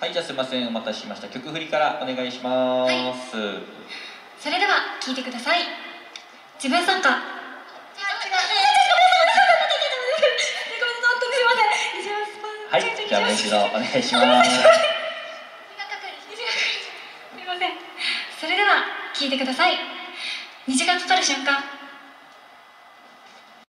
はいじゃあすいませんお待たせしました。曲振りからお願いします、それでは聞いてください。自分参加。はいじゃあもう一度お願いしますすみませんそれでは聞いてください虹がかかる瞬間